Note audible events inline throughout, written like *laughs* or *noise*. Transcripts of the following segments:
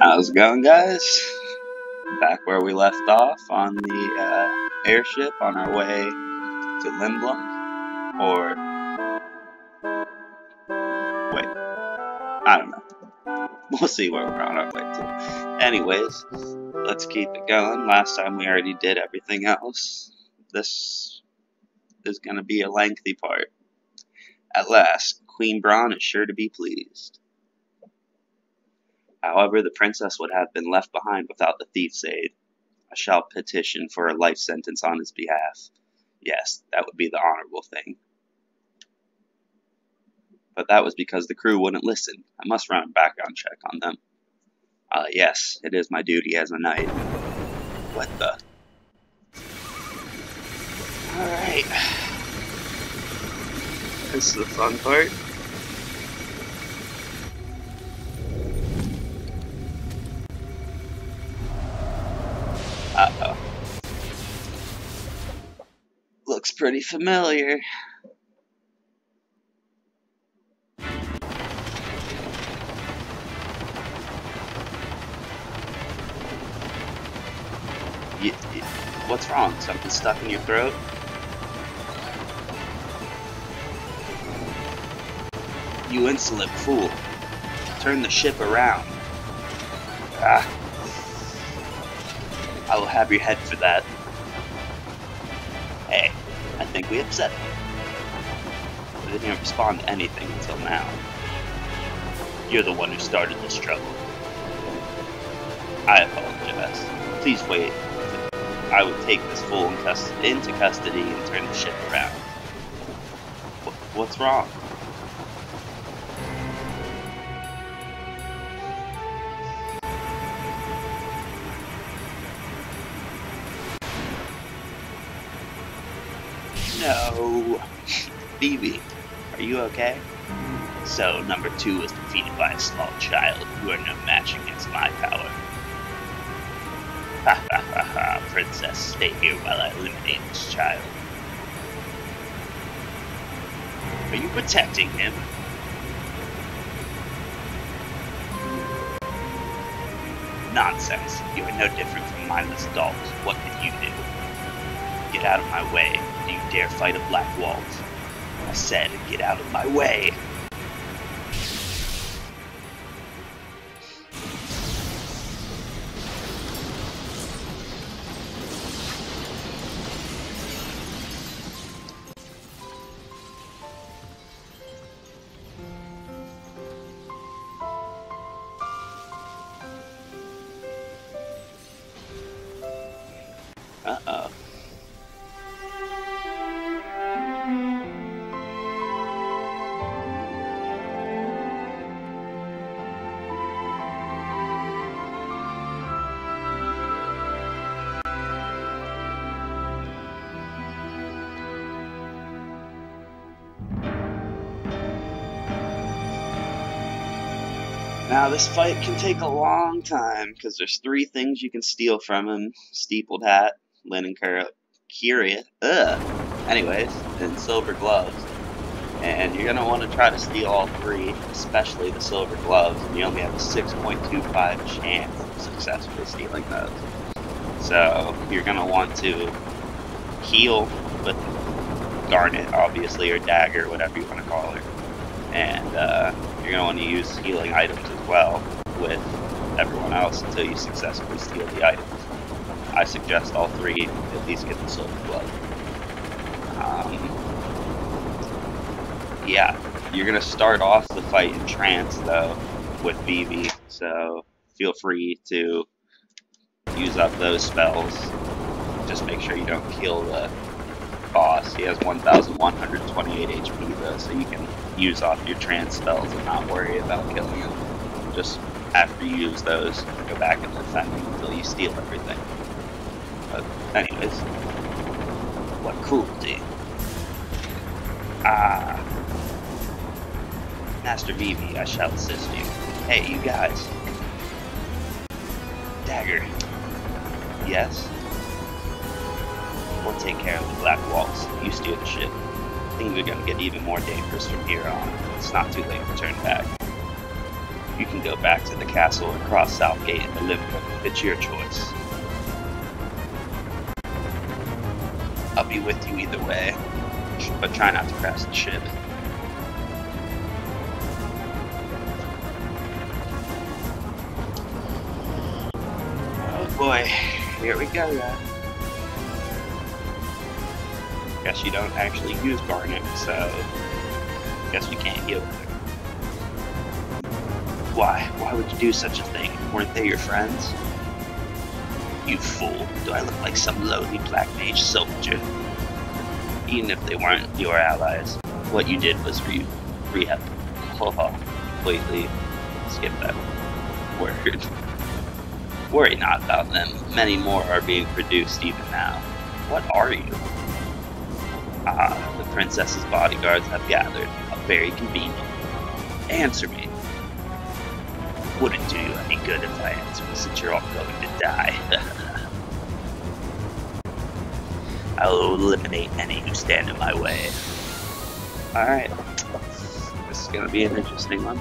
How's it going, guys? Back where we left off on the uh, airship on our way to Lindblum. Or. Wait. I don't know. We'll see where we're on our way to. Anyways, let's keep it going. Last time we already did everything else. This is going to be a lengthy part. At last, Queen Brahne is sure to be pleased. However, the princess would have been left behind without the thief's aid. I shall petition for a life sentence on his behalf. Yes, that would be the honorable thing. But that was because the crew wouldn't listen. I must run a background check on them. Uh, yes, it is my duty as a knight. What the? Alright. This is the fun part. Pretty familiar. You, you, what's wrong? Something stuck in your throat? You insolent fool. Turn the ship around. Ah. I will have your head for that. I think we upset them. They didn't respond to anything until now. You're the one who started this trouble. I apologize. Please wait. I would take this fool in cust into custody and turn the ship around. what's wrong? Vivi, are you okay? So, number two was defeated by a small child. You are no match against my power. Ha ha ha ha, princess, stay here while I eliminate this child. Are you protecting him? Nonsense. You are no different from mindless dolls. What can you do? Get out of my way. Do you dare fight a Black Waltz? I said, get out of my way. This fight can take a long time because there's three things you can steal from him: steepled hat, linen cuirass, ugh. Anyways, and silver gloves. And you're gonna want to try to steal all three, especially the silver gloves. And you only have a 6.25 chance of successfully stealing those. So you're gonna want to heal with garnet, obviously, or dagger, whatever you want to call it. And uh, you're going to want to use healing items as well with everyone else until you successfully steal the items. I suggest all three at least get the silver glove. Um, yeah, you're going to start off the fight in trance though with Vivi, so feel free to use up those spells. Just make sure you don't kill the boss. He has 1,128 HP though, so you can use off your trance spells and not worry about killing them. Just after you use those, go back and defend him until you steal everything. But anyways, what cruelty. Ah. Master Vivi, I shall assist you. Hey, you guys. Dagger. Yes? We'll take care of the Black Waltz. You steal the ship. Things are gonna get even more dangerous from here on. It's not too late to turn back. You can go back to the castle or cross Southgate and live with It's your choice. I'll be with you either way, but try not to crash the ship. Oh boy, here we go, guys. Guess you don't actually use Garnet, so I guess we can't heal it. Why? Why would you do such a thing? Weren't they your friends? You fool. Do I look like some lonely black mage soldier? Even if they weren't your allies, what you did was re rehab. Completely skip that word. *laughs* Worry not about them. Many more are being produced even now. What are you? Ah, the princess's bodyguards have gathered. How very convenient. Answer me. Wouldn't do you any good if I answered since you're all going to die. *laughs* I'll eliminate any who stand in my way. Alright. This is gonna be an interesting one.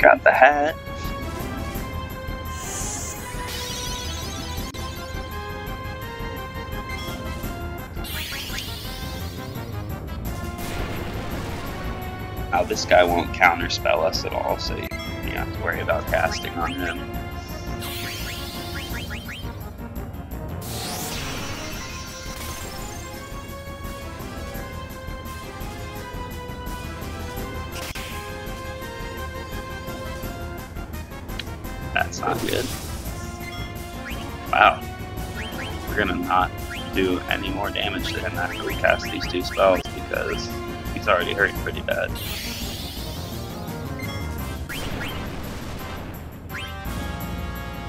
Got the hat. Now this guy won't counterspell us at all, so you don't have to worry about casting on him. Him cast these two spells because he's already hurting pretty bad.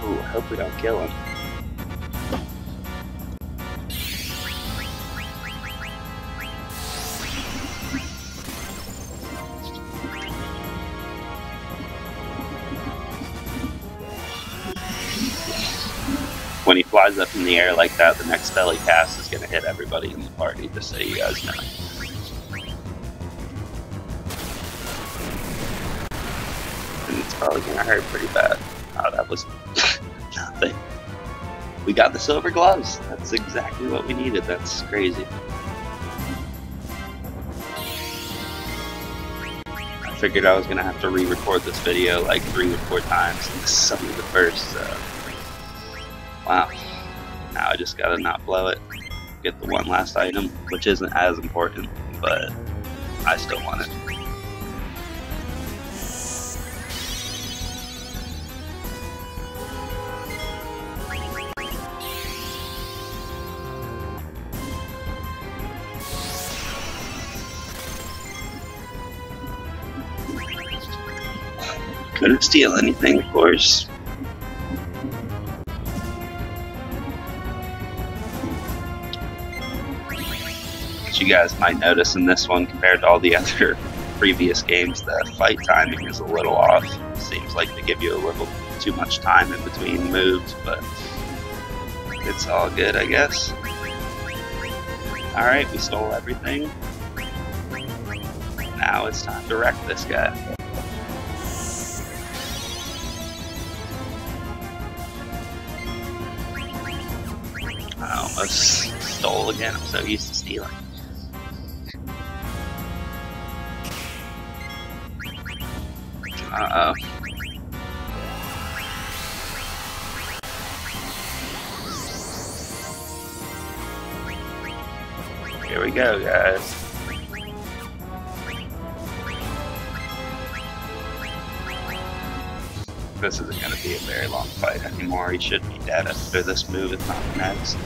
Ooh, I hope we don't kill him. When he flies up in the air like that, the next spell he casts is going to hit everybody in the party, just so you guys know. And it's probably going to hurt pretty bad. Oh, that was *laughs* nothing. We got the silver gloves. That's exactly what we needed. That's crazy. I figured I was going to have to re-record this video like three or four times, and this is the first, so... Wow. Now I just gotta not blow it. Get the one last item, which isn't as important, but I still want it. Couldn't steal anything, of course. You guys might notice in this one, compared to all the *laughs* other previous games, the fight timing is a little off. Seems like they give you a little too much time in between moves, but it's all good, I guess. Alright, we stole everything. Now it's time to wreck this guy. I almost stole again. I'm so used to stealing. Uh oh. Here we go, guys. This isn't going to be a very long fight anymore. He should be dead after this move, if not next.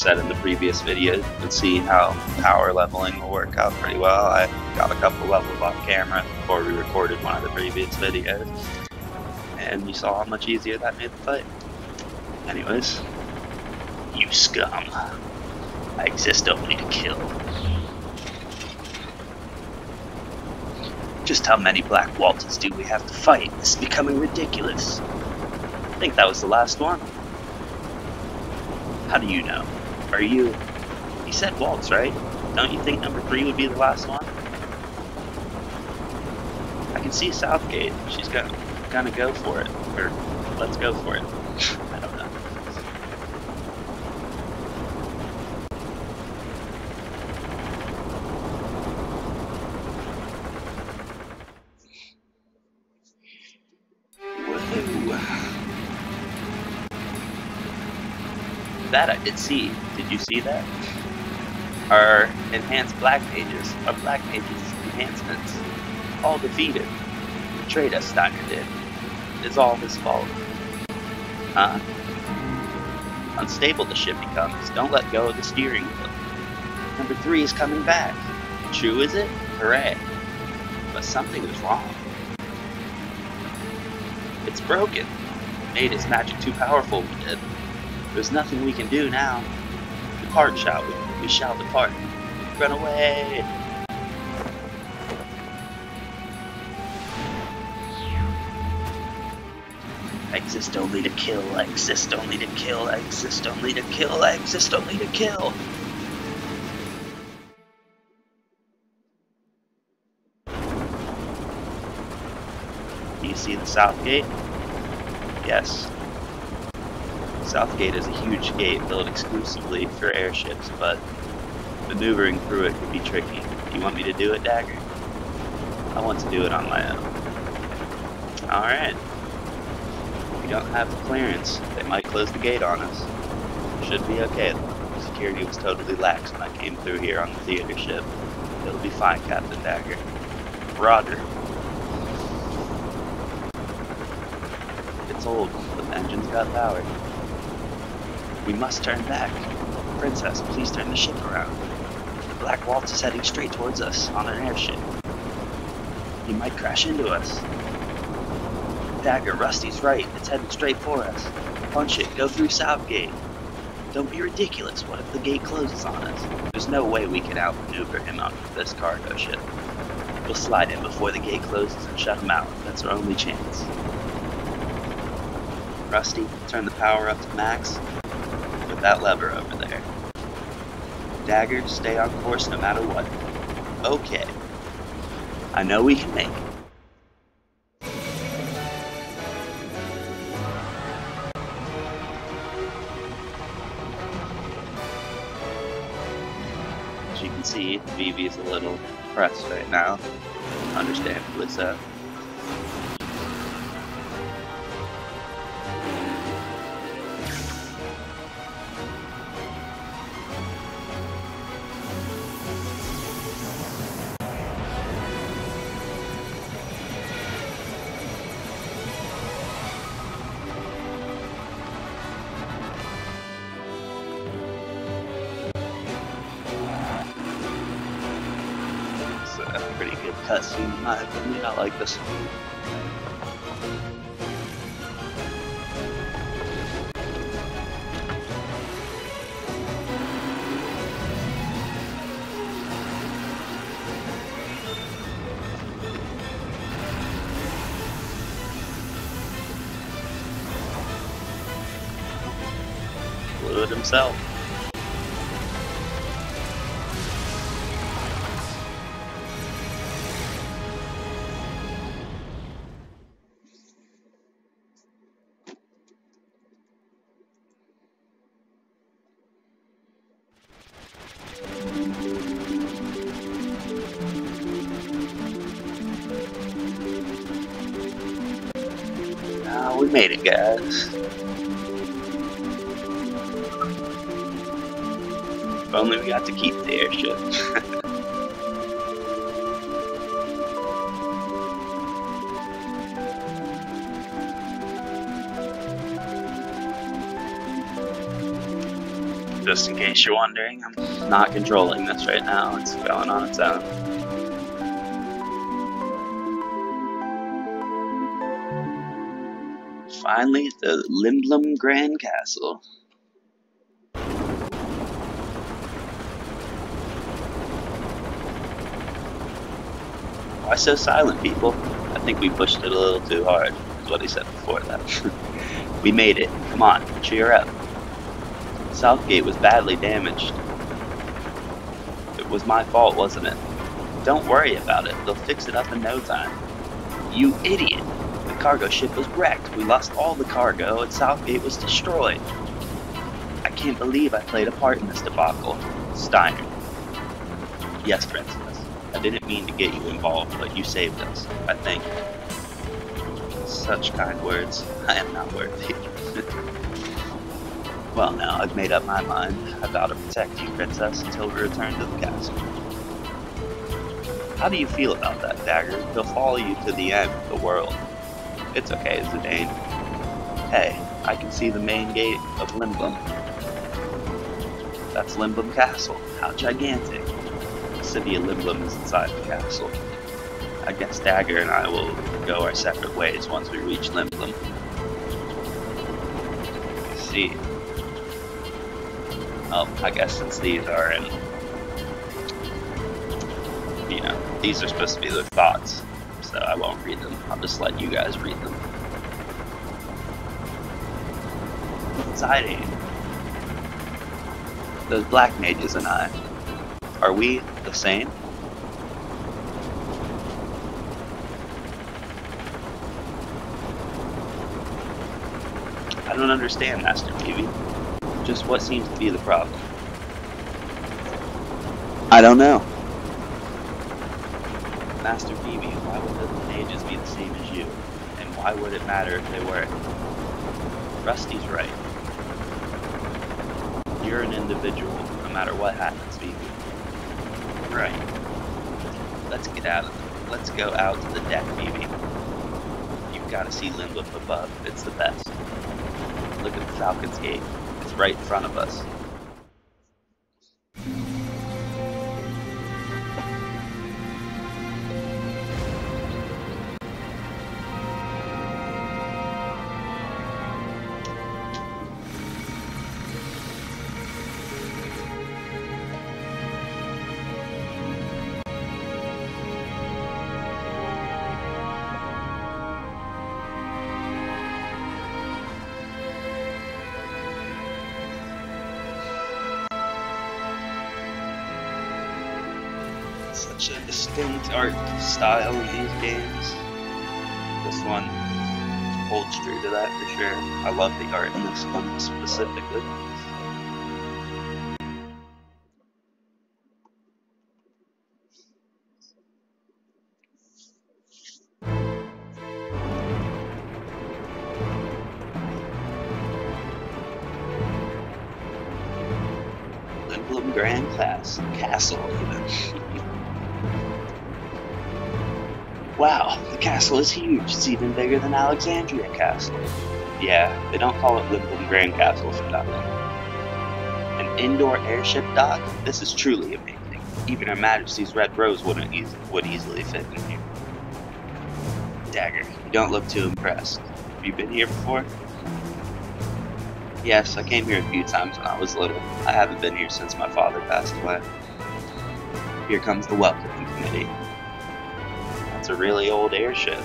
Said in the previous video, you can see how power leveling will work out pretty well. I got a couple levels off camera before we recorded one of the previous videos, and you saw how much easier that made the fight. Anyways, you scum. I exist only to kill. Just how many Black Waltzes do we have to fight? This is becoming ridiculous. I think that was the last one. How do you know? Are you... You said Waltz, right? Don't you think number three would be the last one? I can see Southgate. She's gonna, gonna go for it. Or, let's go for it. *laughs* That I did see. Did you see that? Our enhanced black mages, our black mages enhancements, all defeated. Betrayed us, Steiner did. It's all his fault. Huh? Unstable the ship becomes. Don't let go of the steering wheel. Number three is coming back. True, is it? Hooray. But something is wrong. It's broken. Made his magic too powerful, we did. There's nothing we can do now. Depart, shall we? We shall depart. Run away! I exist only to kill, I exist only to kill, I exist only to kill, I exist only to kill! Do you see the south gate? Yes. Southgate is a huge gate built exclusively for airships, but maneuvering through it could be tricky. Do you want me to do it, Dagger? I want to do it on my own. Alright. We don't have the clearance. They might close the gate on us. Should be okay. Security was totally lax when I came through here on the theater ship. It'll be fine, Captain Dagger. Roger. It's old, but the engine's got power. We must turn back. Princess, please turn the ship around. The Black Waltz is heading straight towards us on an airship. He might crash into us. Dagger, Rusty's right. It's heading straight for us. Punch it. Go through Southgate. Don't be ridiculous. What if the gate closes on us? There's no way we can outmaneuver him of this cargo ship. We'll slide in before the gate closes and shut him out. That's our only chance. Rusty, turn the power up to max that lever over there. Dagger, stay on course no matter what. Okay. I know we can make it. As you can see, Vivi is a little depressed right now. Understandably so. Like this. Himself. If only we got to keep the airship. *laughs* Just in case you're wondering, I'm not controlling this right now. It's going on its own. Finally, the Lindblum Grand Castle. Why so silent, people? I think we pushed it a little too hard, is what he said before that. *laughs* we made it. Come on, cheer up. Southgate was badly damaged. It was my fault, wasn't it? Don't worry about it. They'll fix it up in no time. You idiot! The cargo ship was wrecked. We lost all the cargo, and Southgate was destroyed. I can't believe I played a part in this debacle. Steiner. Yes, Princess. I didn't mean to get you involved, but you saved us. I thank you. Such kind words. *laughs* I am not worthy. *laughs* well, now I've made up my mind. I vow to protect you, Princess, until we return to the castle. How do you feel about that, Dagger? He'll follow you to the end of the world. It's okay, Zidane. Hey, I can see the main gate of Lindblum. That's Lindblum Castle. How gigantic city of Lindblum is inside the castle. I guess Dagger and I will go our separate ways once we reach Lindblum. see. Oh, I guess since these are in, you know, these are supposed to be their thoughts, so I won't read them. I'll just let you guys read them. Exciting. Those black mages and I are we the same? I don't understand, Master Vivi. Just what seems to be the problem? I don't know. Master Vivi, why would the mages be the same as you? And why would it matter if they were? Rusty's right. You're an individual, no matter what happens. Right. Let's get out of the, Let's go out to the deck, baby. You've got to see Lindblum above. It's the best. Look at the Falcon's Gate. It's right in front of us. Style in these games. This one holds true to that for sure. I love the art in this one specifically. Grand Class Castle castle is huge. It's even bigger than Alexandria Castle. Yeah, they don't call it Lindblum Grand Castle for nothing. An indoor airship dock? This is truly amazing. Even Her Majesty's Red Rose wouldn't e would easily fit in here. Dagger, you don't look too impressed. Have you been here before? Yes, I came here a few times when I was little. I haven't been here since my father passed away. Here comes the welcoming committee a really old airship.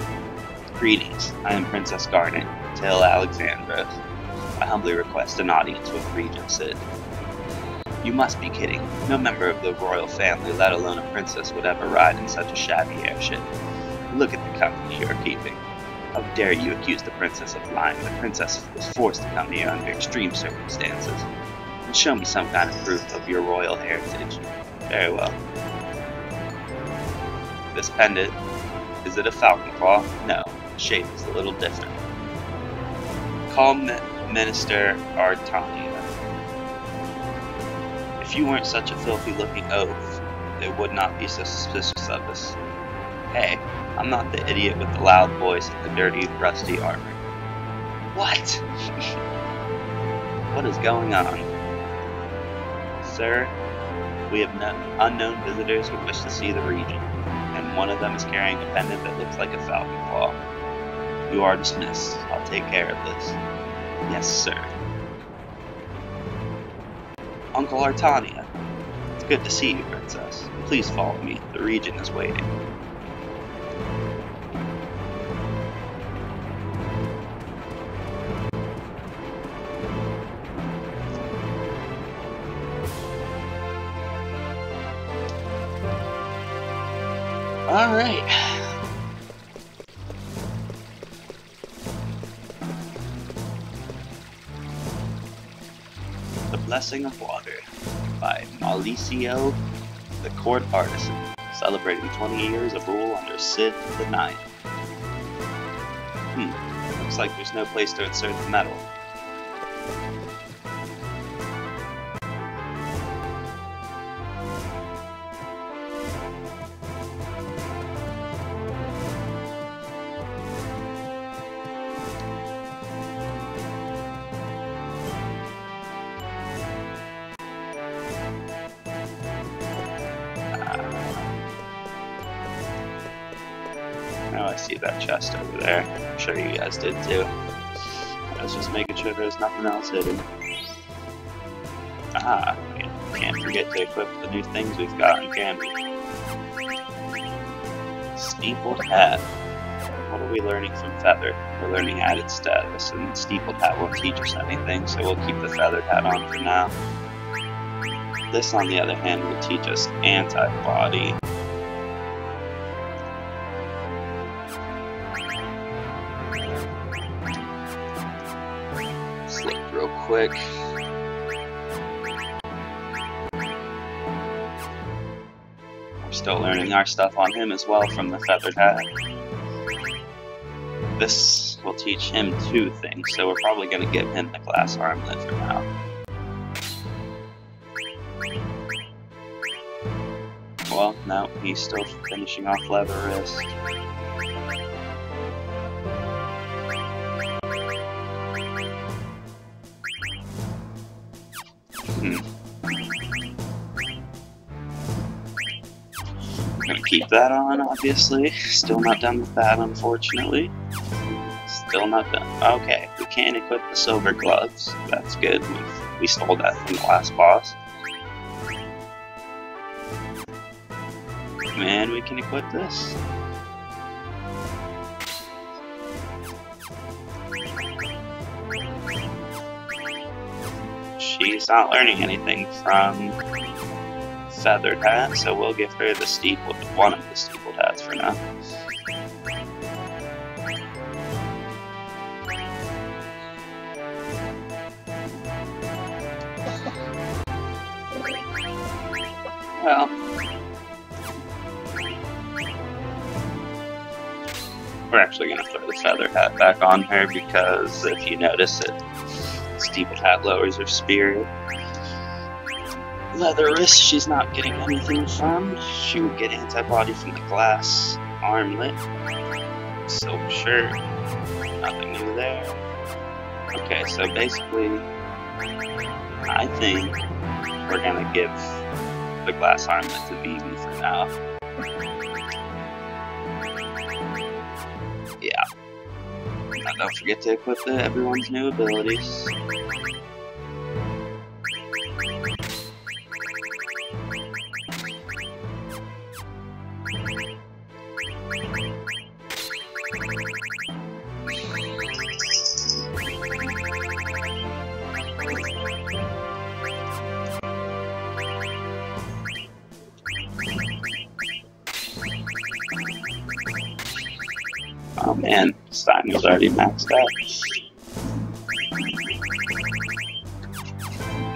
Greetings, I am Princess Garnet, Tale Alexandra. I humbly request an audience with Regent Cid. You must be kidding. No member of the royal family, let alone a princess, would ever ride in such a shabby airship. Look at the company you are keeping. How dare you accuse the princess of lying? The princess was forced to come here under extreme circumstances. And show me some kind of proof of your royal heritage. Very well. This pendant is it a falcon claw? No, the shape is a little different. Call Minister Artania. If you weren't such a filthy looking oaf, they would not be so suspicious of us. Hey, I'm not the idiot with the loud voice and the dirty, rusty armor. What? *laughs* what is going on? Sir, we have no unknown visitors who wish to see the region, one of them is carrying a pendant that looks like a falcon claw. You are dismissed. I'll take care of this. Yes, sir. Uncle Artania. It's good to see you, Princess. Please follow me. The region is waiting. Blessing of Water by Malicio, the court artisan, celebrating 20 years of rule under Cid the Ninth. Hmm, looks like there's no place to insert the metal. Chest over there. I'm sure you guys did too. I was just making sure there's nothing else hidden. Ah, can't forget to equip the new things we've got, can we? Steepled Hat. What are we learning from Feather? We're learning added status, and Steepled Hat won't teach us anything, so we'll keep the Feathered Hat on for now. This, on the other hand, will teach us antibody. Still learning our stuff on him as well from the Feathered Hat. This will teach him two things, so we're probably going to give him the glass armlet for now. Well, now he's still finishing off leather wrist. Keep that on, obviously. Still not done with that, unfortunately. Still not done. Okay, we can't equip the silver gloves. That's good. we we stole that from the last boss. And we can equip this. She's not learning anything from Feathered Hat, so we'll give her the steepled, one of the steepled hats for now. Well, we're actually going to throw the feather hat back on her because if you notice it, steepled hat lowers her spirit. Leather wrist, she's not getting anything from. She would get antibody from the glass armlet. Silver shirt, nothing new there. Okay, so basically, I think we're gonna give the glass armlet to Vivi for now. Yeah. Now don't forget to equip the, everyone's new abilities. Oh man, Stein was already maxed out.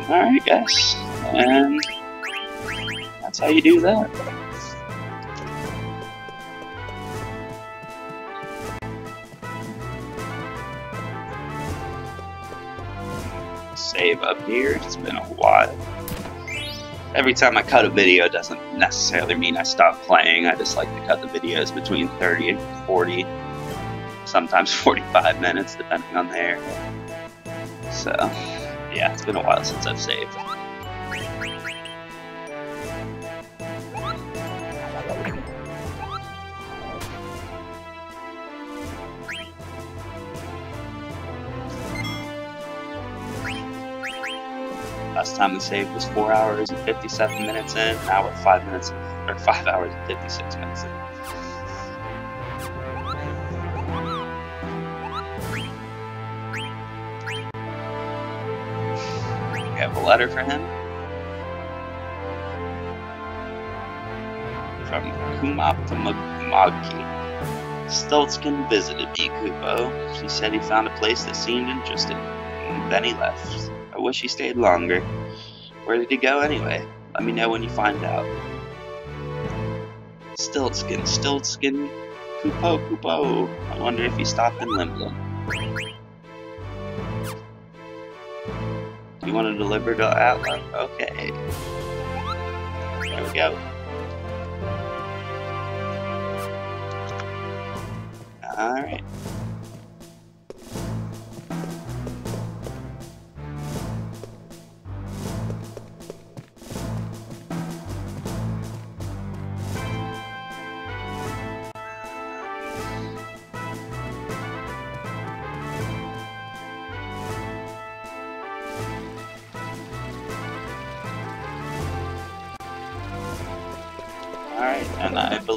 Alright guys, and that's how you do that. Here, it's been a while. Every time I cut a video doesn't necessarily mean I stop playing, I just like to cut the videos between 30 and 40 sometimes *laughs* 45 minutes, depending on the area. So, yeah, it's been a while since I've saved. Time we saved was 4 hours and 57 minutes in, now we're 5 minutes, or 5 *laughs* hours and 56 minutes in. We have a letter for him. From Kumop to Stiltzkin visited me, Kupo. She said he found a place that seemed interesting. Then he left. I wish he stayed longer. Where did he go anyway? Let me know when you find out. Stiltzkin, Stiltzkin, Kupo, Kupo. I wonder if he stopped in Lindblum. You want to deliver to Atla? Okay. There we go. Alright,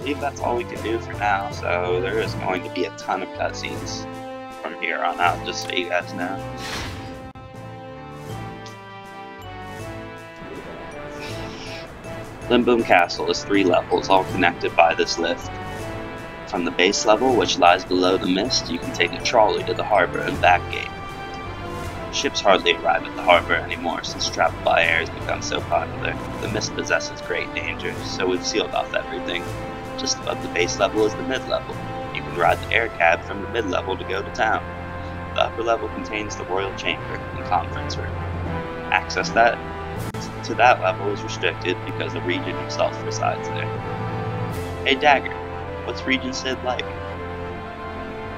believe that's all we can do for now, so there is going to be a ton of cutscenes from here on out, just so you guys know. Lindblum Castle is three levels, all connected by this lift. From the base level, which lies below the mist, you can take a trolley to the harbor and back gate. Ships hardly arrive at the harbor anymore since travel by air has become so popular. The mist possesses great danger, so we've sealed off everything. Just above the base level is the mid-level. You can ride the air cab from the mid-level to go to town. The upper level contains the royal chamber and conference room. Access that to that level is restricted because the regent himself resides there. Hey Dagger, what's Regent Cid like?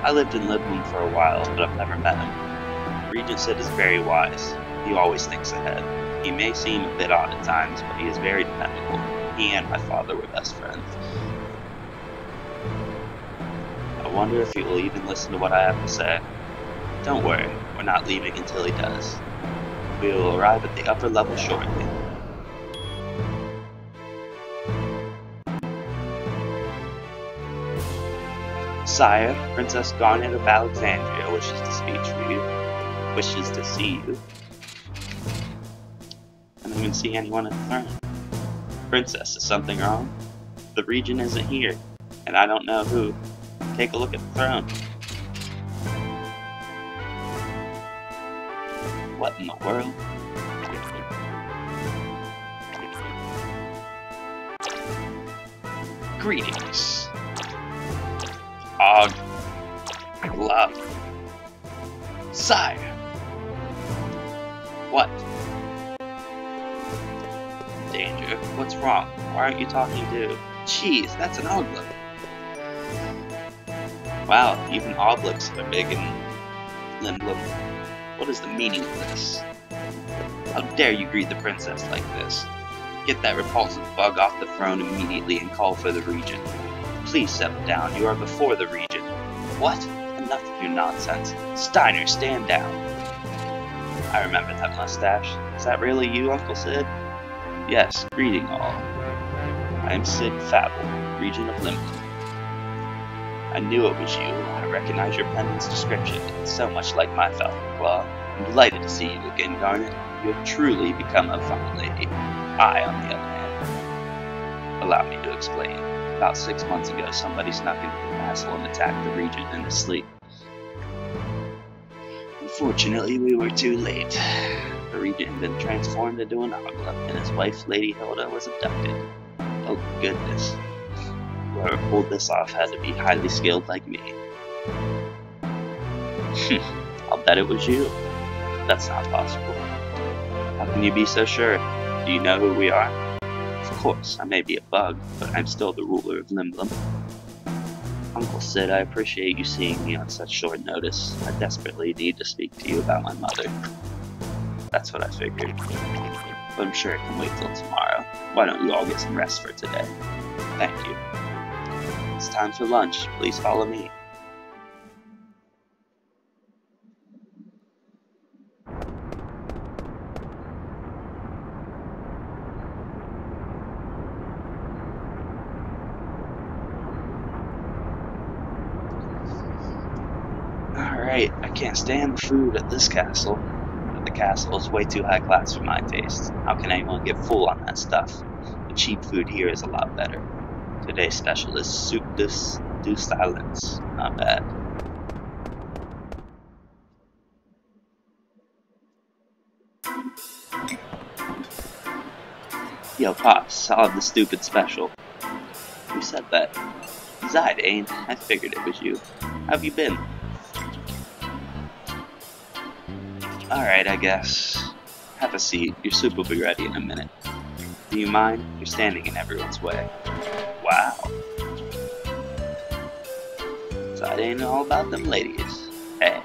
I lived in Lindblum for a while, but I've never met him. Regent Cid is very wise. He always thinks ahead. He may seem a bit odd at times, but he is very dependable. He and my father were best friends. Wonder if he will even listen to what I have to say. Don't worry, we're not leaving until he does. We will arrive at the upper level shortly. Sire, Princess Garnet of Alexandria wishes to speak to you wishes to see you. I don't even see anyone at the throne. Princess, is something wrong? The region isn't here, and I don't know who. Take a look at the throne. What in the world? Greetings. Og. Love. Sire. What? Danger. What's wrong? Why aren't you talking to... Jeez, that's an Oglop. Wow, even Oglops are big in Lindblum. What is the meaning of this? How dare you greet the princess like this? Get that repulsive bug off the throne immediately and call for the regent. Please settle down, you are before the regent. What? Enough of your nonsense. Steiner, stand down. I remember that mustache. Is that really you, Uncle Cid? Yes, greeting all. I am Cid Fabool, Regent of Lindblum. I knew it was you. I recognize your pendant's description. It's so much like my Falcon Claw. I'm delighted to see you again, Garnet. You have truly become a fine lady. I, on the other hand. Allow me to explain. About six months ago, somebody snuck into the castle and attacked the regent in his sleep. Unfortunately, we were too late. The regent had been transformed into an oglop, and his wife, Lady Hilda, was abducted. Oh goodness. Whoever pulled this off had to be highly skilled like me. Hmm, I'll bet it was you. That's not possible. How can you be so sure? Do you know who we are? Of course, I may be a bug, but I'm still the ruler of Lindblum. Uncle Cid, I appreciate you seeing me on such short notice. I desperately need to speak to you about my mother. That's what I figured. But I'm sure it can wait till tomorrow. Why don't you all get some rest for today? Thank you. It's time for lunch. Please follow me. Alright, I can't stand the food at this castle. But the castle is way too high class for my taste. How can anyone get full on that stuff? The cheap food here is a lot better. Today's special is soup du, du silence. Not bad. Yo, Pops, have the stupid special. Who said that? Zidane. I figured it was you. How have you been? Alright, I guess. Have a seat. Your soup will be ready in a minute. Do you mind? You're standing in everyone's way. Wow. So I didn't know all about them ladies. Hey.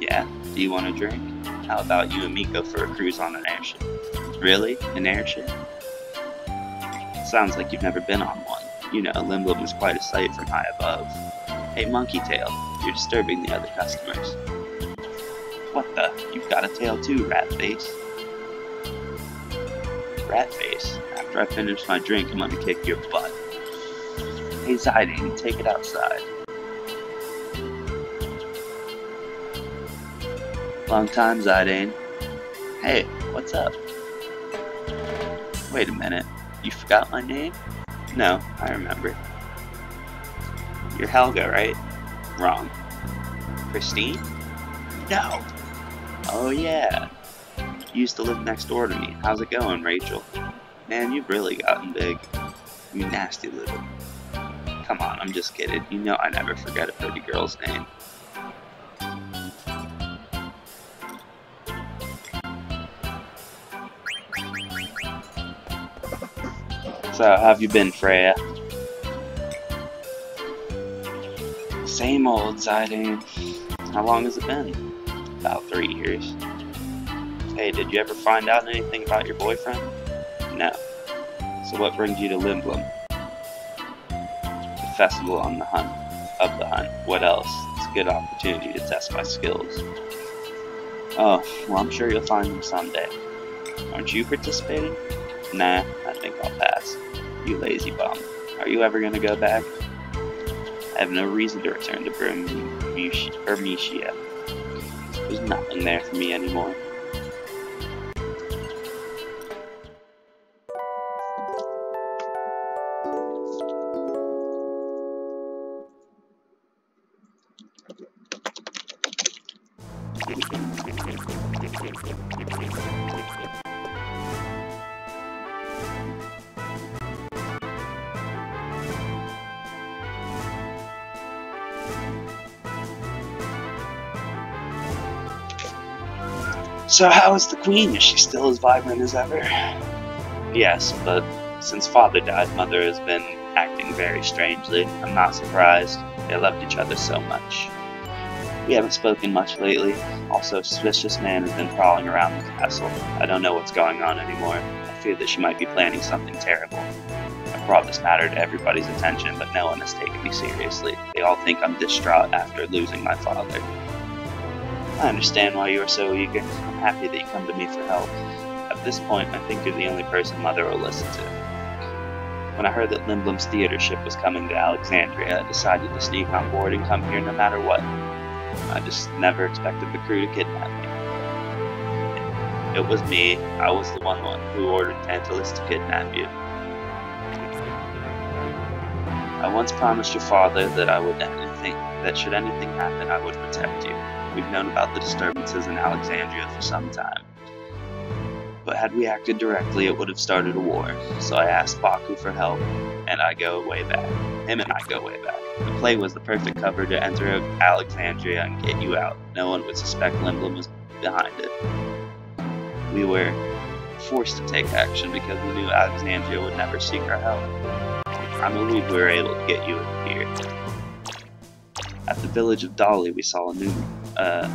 Yeah? Do you want a drink? How about you and me go for a cruise on an airship? Really? An airship? Sounds like you've never been on one. You know, Lindblum is quite a sight from high above. Hey, Monkey Tail, you're disturbing the other customers. What the? You've got a tail too, Ratface. Ratface, after I finish my drink, I'm gonna kick your butt. Hey, Zidane, take it outside. Long time, Zidane. Hey, what's up? Wait a minute, you forgot my name? No, I remember. You're Helga, right? Wrong. Christine? No! Oh yeah. You used to live next door to me. How's it going, Rachel? Man, you've really gotten big. You nasty little. Come on, I'm just kidding. You know I never forget a pretty girl's name. So, how have you been, Freya? Same old, Zidane. How long has it been? About three years. Hey, did you ever find out anything about your boyfriend? No. So what brings you to Lindblum? The festival on the hunt. Of the hunt. What else? It's a good opportunity to test my skills. Oh, well I'm sure you'll find them someday. Aren't you participating? Nah, I think I'll pass. You lazy bum. Are you ever gonna go back? I have no reason to return to Burmecia. There's nothing there for me anymore. So how is the queen? Is she still as vibrant as ever? Yes, but since father died, mother has been acting very strangely. I'm not surprised. They loved each other so much. We haven't spoken much lately. Also, a suspicious man has been crawling around the castle. I don't know what's going on anymore. I fear that she might be planning something terrible. I've brought this matter to everybody's attention, but no one has taken me seriously. They all think I'm distraught after losing my father. I understand why you are so eager. I'm happy that you come to me for help. At this point, I think you're the only person Mother will listen to. When I heard that Lindblum's theater ship was coming to Alexandria, I decided to sneak on board and come here no matter what. I just never expected the crew to kidnap me. It was me. I was the one who ordered Tantalus to kidnap you. I once promised your father that I would anything that should anything happen, I would protect you. We've known about the disturbances in Alexandria for some time. But had we acted directly, it would have started a war. So I asked Baku for help, and I go way back. Him and I go way back. The play was the perfect cover to enter Alexandria and get you out. No one would suspect Lindblum was behind it. We were forced to take action because we knew Alexandria would never seek our help. I believe we were able to get you in here. At the village of Dali, we saw a new uh,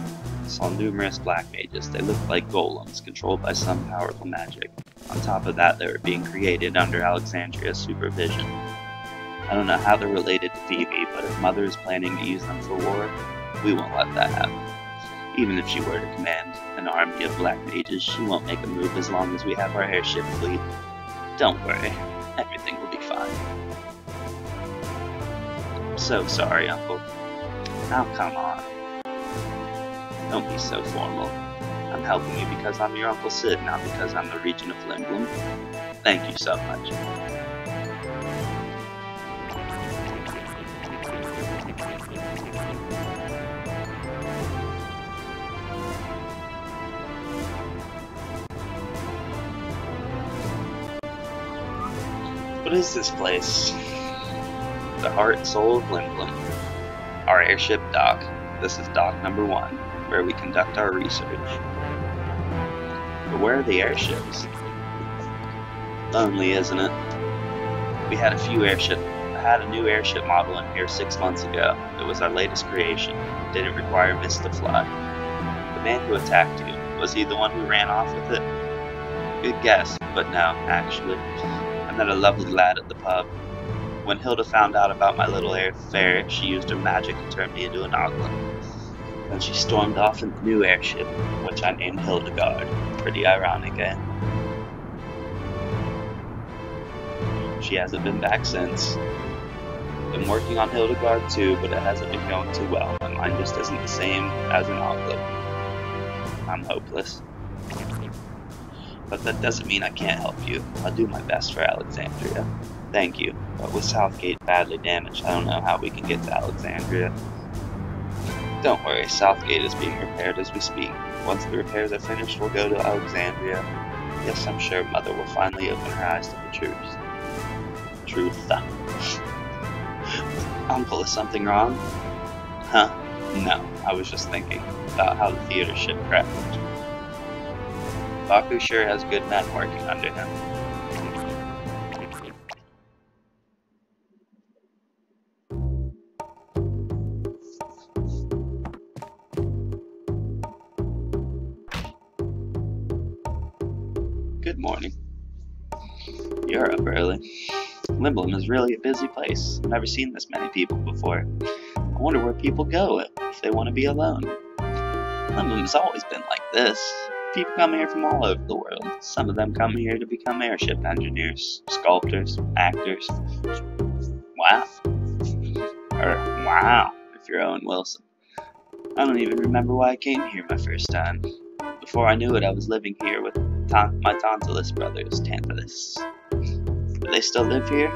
saw numerous black mages. They looked like golems, controlled by some powerful magic. On top of that, they were being created under Alexandria's supervision. I don't know how they're related to Phoebe, but if Mother is planning to use them for war, we won't let that happen. Even if she were to command an army of black mages, she won't make a move as long as we have our airship fleet. Don't worry, everything will be fine. I'm so sorry, Uncle. Now come on. Don't be so formal. I'm helping you because I'm your Uncle Cid, not because I'm the Regent of Lindblum. Thank you so much. What is this place? The heart soul of Lindblum. Our airship dock. This is dock number one, where we conduct our research. But where are the airships? Lonely, isn't it? We had a few airship I had a new airship model in here six months ago. It was our latest creation. It didn't require Mist to fly. The man who attacked you, was he the one who ran off with it? Good guess, but no, actually. I met a lovely lad at the pub. When Hilda found out about my little air affair, she used her magic to turn me into an oglin. Then she stormed off in the new airship, which I named Hilda Garde. Pretty ironic, eh? She hasn't been back since. Been working on Hilda Garde too, but it hasn't been going too well. My mind just isn't the same as an oglin. I'm hopeless. But that doesn't mean I can't help you. I'll do my best for Alexandria. Thank you. But with Southgate badly damaged, I don't know how we can get to Alexandria. Don't worry, Southgate is being repaired as we speak. Once the repairs are finished, we'll go to Alexandria. Yes, I'm sure Mother will finally open her eyes to the truth. Truth. *laughs* Uncle, is something wrong? Huh? No, I was just thinking about how the theater ship crashed. Baku sure has good men working under him. You're up early. Lindblum is really a busy place. I've never seen this many people before. I wonder where people go if they want to be alone. Lindblum has always been like this. People come here from all over the world. Some of them come here to become airship engineers, sculptors, actors. Wow. Or wow, if you're Owen Wilson. I don't even remember why I came here my first time. Before I knew it, I was living here with Tan my Tantalus brothers, Tantalus. Do they still live here?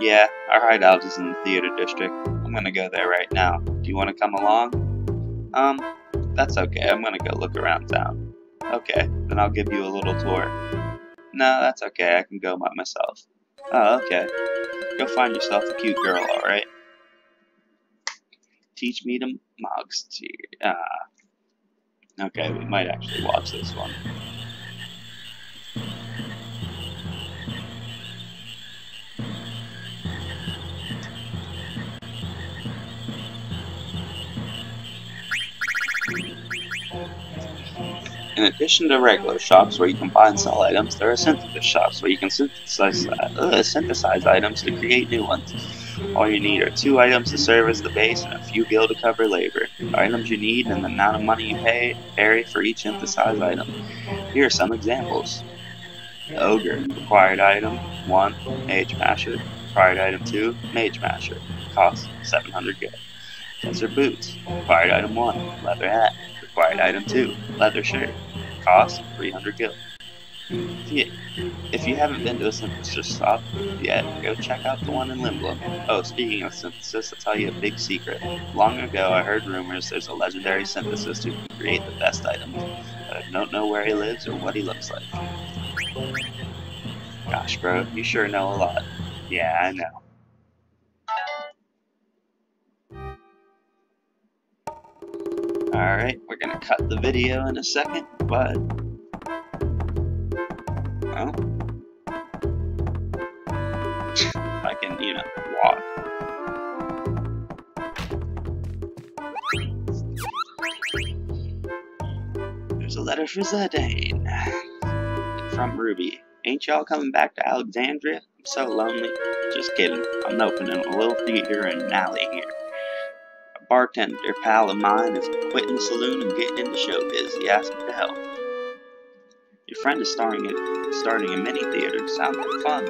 Yeah, our hideout is in the theater district. I'm gonna go there right now. Do you want to come along? Um, that's okay. I'm gonna go look around town. Okay, then I'll give you a little tour. No, that's okay. I can go by myself. Oh, okay. Go find yourself a cute girl, alright? Teach me to mugs. Ah. Okay, we might actually watch this one. In addition to regular shops where you can buy and sell items, there are synthesis shops where you can synthesize, uh, synthesize items to create new ones. All you need are two items to serve as the base and a few gil to cover labor. The items you need and the amount of money you pay vary for each synthesized item. Here are some examples. The Ogre, required item 1, Mage Masher, required item 2, Mage Masher, cost 700 gil. Desert Boots, required item 1, Leather Hat, item 2, Leather Shirt, cost 300 gil. If you haven't been to a synthesis shop yet, go check out the one in Lindblum. Oh, speaking of synthesis, I'll tell you a big secret. Long ago, I heard rumors there's a legendary synthesist who can create the best items, but I don't know where he lives or what he looks like. Gosh, bro, you sure know a lot. Yeah, I know. Alright, we're gonna cut the video in a second, but well, *laughs* I can, know, walk. There's a letter for Zidane. From Ruby. Ain't y'all coming back to Alexandria? I'm so lonely. Just kidding. I'm opening a little theater in an alley here. Bartender pal of mine is quitting the saloon and getting into showbiz. He asked me to help. Your friend is starring in, starting a mini theater. Sounds like fun.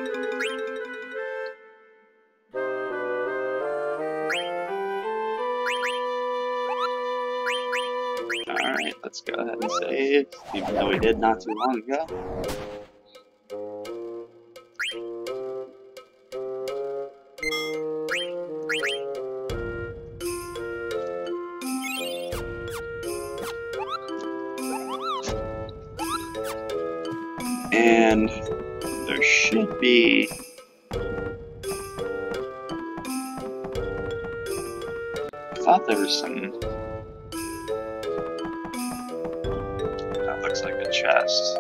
Alright, let's go ahead and save, even though we did not too long ago. Be thought there was some... That looks like a chest.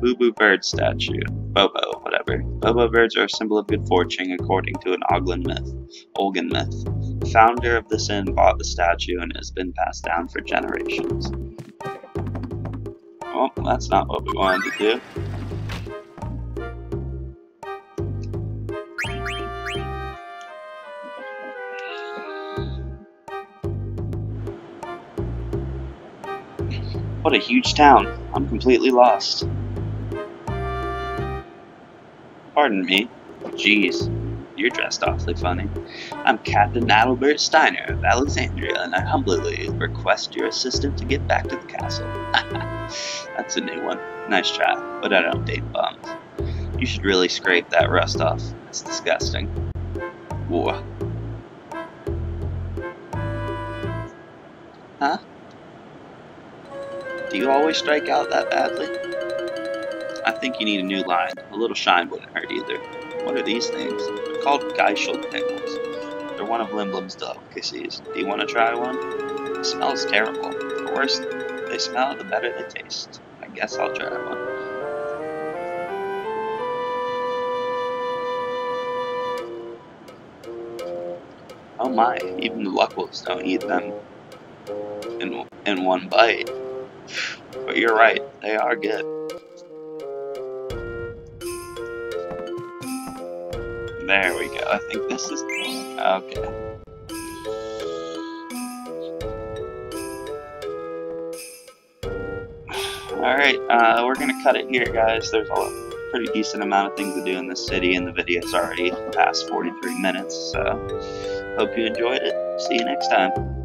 Boo Boo Bird statue. Bobo, whatever. Bobo birds are a symbol of good fortune according to an Oglen myth. Olgan myth. Founder of this inn bought the statue and has been passed down for generations. Well, that's not what we wanted to do. Huge town. I'm completely lost. Pardon me. Jeez, you're dressed awfully funny. I'm Captain Adalbert Steiner of Alexandria, and I humbly request your assistance to get back to the castle. *laughs* That's a new one. Nice try, but I don't date bums. You should really scrape that rust off. It's disgusting. Whoa. Huh? Do you always strike out that badly? I think you need a new line. A little shine wouldn't hurt either. What are these things? They're called Gysahl pickles. They're one of Lindblum's delicacies. Do you want to try one? It smells terrible. The worse they smell, the better they taste. I guess I'll try one. Oh my, even the Luckwolves don't eat them in, in one bite. But you're right, they are good. There we go. I think this is okay. Alright, uh, we're gonna cut it here, guys. There's a pretty decent amount of things to do in this city, and the video's already past 43 minutes, so hope you enjoyed it. See you next time.